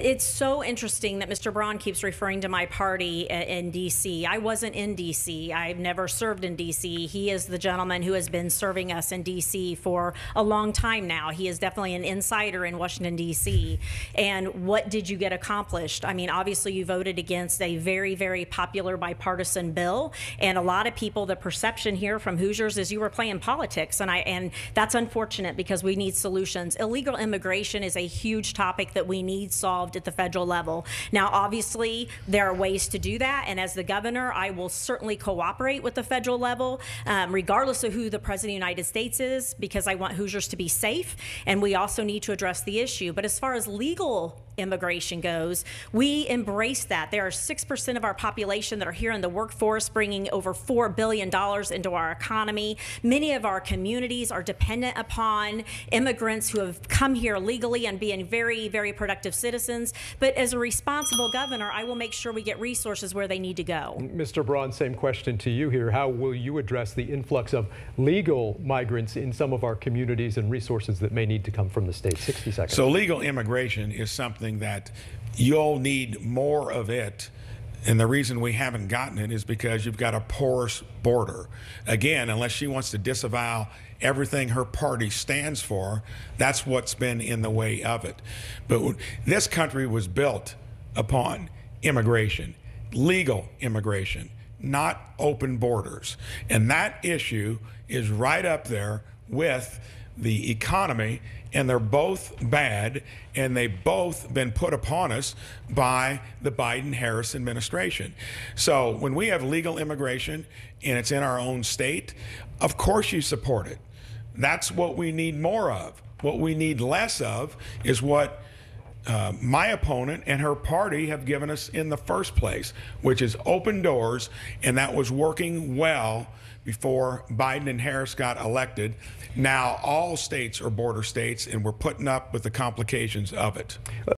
It's so interesting that Mr. Braun keeps referring to my party in D.C. I wasn't in D.C. I've never served in D.C. He is the gentleman who has been serving us in D.C. for a long time now. He is definitely an insider in Washington, D.C. And what did you get accomplished? I mean, obviously, you voted against a very, very popular bipartisan bill. And a lot of people, the perception here from Hoosiers is you were playing politics. And, I, and that's unfortunate because we need solutions. Illegal immigration is a huge topic that we need solved at the federal level. Now, obviously, there are ways to do that, and as the governor, I will certainly cooperate with the federal level, um, regardless of who the president of the United States is, because I want Hoosiers to be safe, and we also need to address the issue. But as far as legal immigration goes, we embrace that. There are 6% of our population that are here in the workforce, bringing over $4 billion into our economy. Many of our communities are dependent upon immigrants who have come here legally and being very, very productive citizens. But as a responsible governor, I will make sure we get resources where they need to go. Mr. Braun, same question to you here. How will you address the influx of legal migrants in some of our communities and resources that may need to come from the state? 60 seconds. So legal immigration is something something that you'll need more of it. And the reason we haven't gotten it is because you've got a porous border. Again, unless she wants to disavow everything her party stands for, that's what's been in the way of it. But this country was built upon immigration, legal immigration, not open borders. And that issue is right up there with the economy, and they're both bad, and they've both been put upon us by the Biden Harris administration. So when we have legal immigration and it's in our own state, of course you support it. That's what we need more of. What we need less of is what uh, my opponent and her party have given us in the first place, which is open doors, and that was working well before Biden and Harris got elected. Now all states are border states, and we're putting up with the complications of it.